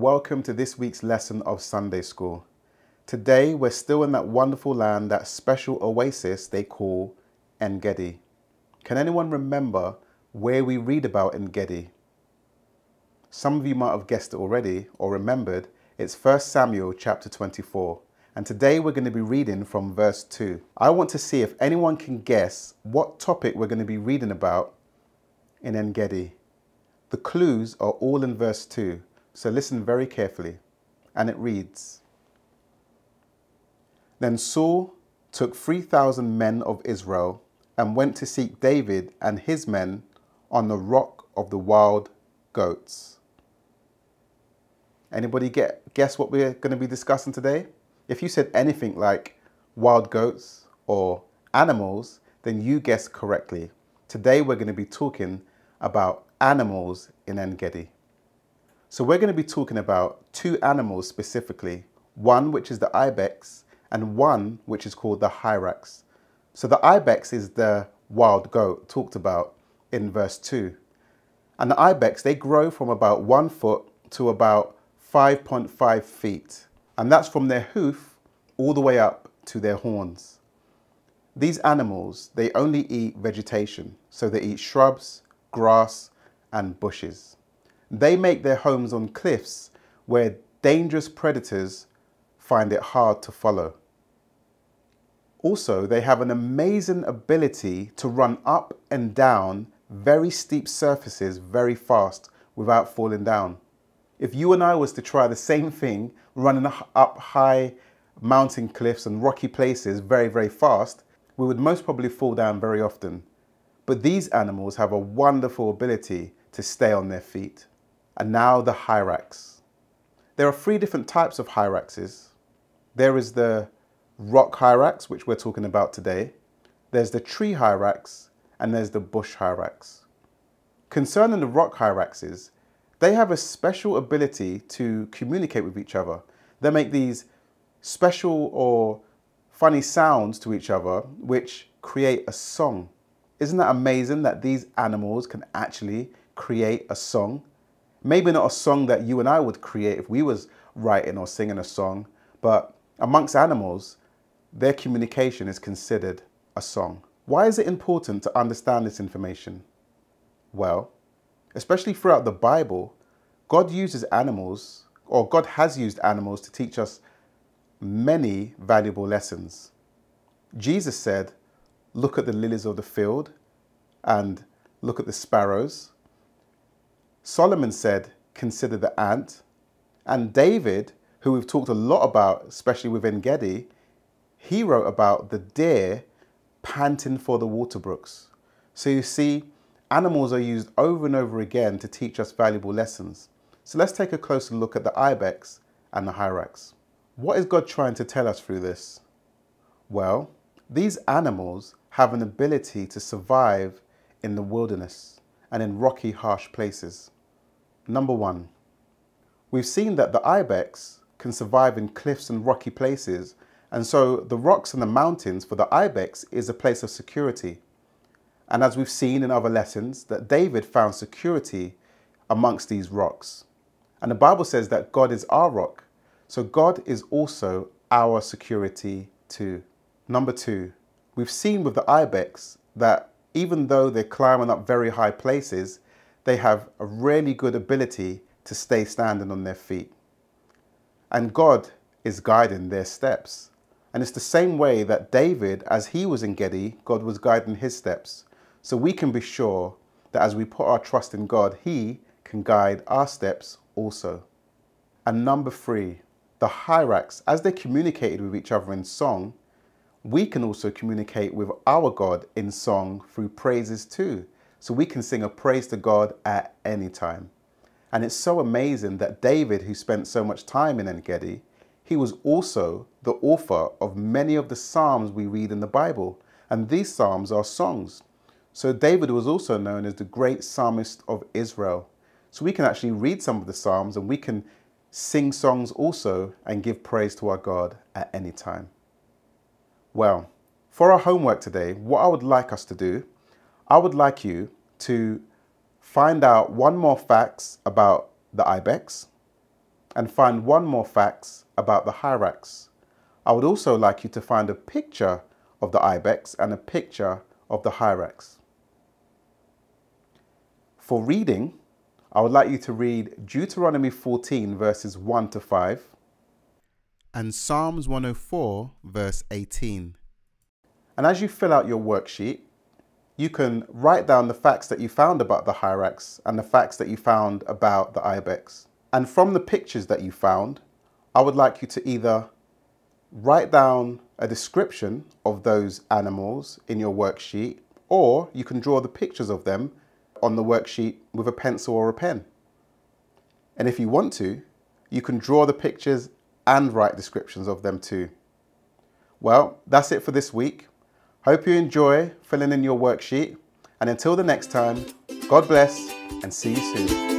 welcome to this week's lesson of Sunday School. Today we're still in that wonderful land, that special oasis they call En Gedi. Can anyone remember where we read about En Gedi? Some of you might have guessed it already or remembered. It's 1 Samuel chapter 24. And today we're going to be reading from verse 2. I want to see if anyone can guess what topic we're going to be reading about in En Gedi. The clues are all in verse 2, so listen very carefully. And it reads Then Saul took 3,000 men of Israel and went to seek David and his men on the rock of the wild goats. Anybody get guess what we're going to be discussing today? If you said anything like wild goats or animals, then you guessed correctly. Today we're going to be talking about animals in En Gedi. So we're going to be talking about two animals specifically, one which is the ibex and one which is called the hyrax. So the ibex is the wild goat talked about in verse 2. And the ibex, they grow from about one foot to about 5.5 feet. And that's from their hoof all the way up to their horns. These animals, they only eat vegetation. So they eat shrubs, grass, and bushes. They make their homes on cliffs where dangerous predators find it hard to follow. Also, they have an amazing ability to run up and down very steep surfaces very fast without falling down. If you and I was to try the same thing, running up high mountain cliffs and rocky places very, very fast, we would most probably fall down very often. But these animals have a wonderful ability to stay on their feet. And now the hyrax. There are three different types of hyraxes. There is the rock hyrax, which we're talking about today. There's the tree hyrax, and there's the bush hyrax. Concerning the rock hyraxes, they have a special ability to communicate with each other. They make these special or funny sounds to each other, which create a song. Isn't that amazing that these animals can actually create a song? Maybe not a song that you and I would create if we was writing or singing a song, but amongst animals, their communication is considered a song. Why is it important to understand this information? Well, especially throughout the Bible, God uses animals, or God has used animals to teach us many valuable lessons. Jesus said, Look at the lilies of the field and look at the sparrows. Solomon said, Consider the ant. And David, who we've talked a lot about, especially with En Gedi, he wrote about the deer panting for the water brooks. So you see, animals are used over and over again to teach us valuable lessons. So let's take a closer look at the ibex and the hyrax. What is God trying to tell us through this? Well, these animals have an ability to survive in the wilderness and in rocky, harsh places. Number one, we've seen that the ibex can survive in cliffs and rocky places, and so the rocks and the mountains for the ibex is a place of security. And as we've seen in other lessons, that David found security amongst these rocks. And the Bible says that God is our rock, so God is also our security too. Number two, we've seen with the ibex that even though they're climbing up very high places, they have a really good ability to stay standing on their feet. And God is guiding their steps. And it's the same way that David, as he was in Gedi, God was guiding his steps. So we can be sure that as we put our trust in God, he can guide our steps also. And number three, the hyrax, as they communicated with each other in song, we can also communicate with our God in song through praises too. So we can sing a praise to God at any time. And it's so amazing that David, who spent so much time in En Gedi, he was also the author of many of the Psalms we read in the Bible. And these Psalms are songs. So David was also known as the great psalmist of Israel. So we can actually read some of the Psalms and we can sing songs also, and give praise to our God at any time. Well, for our homework today, what I would like us to do, I would like you to find out one more facts about the ibex. and find one more facts about the hyrax. I would also like you to find a picture of the ibex and a picture of the hyrax. For reading, I would like you to read Deuteronomy 14 verses 1 to 5 and Psalms 104 verse 18. And as you fill out your worksheet, you can write down the facts that you found about the hyrax and the facts that you found about the ibex. And from the pictures that you found, I would like you to either write down a description of those animals in your worksheet, or you can draw the pictures of them on the worksheet with a pencil or a pen. And if you want to, you can draw the pictures and write descriptions of them too. Well, that's it for this week. Hope you enjoy filling in your worksheet. And until the next time, God bless and see you soon.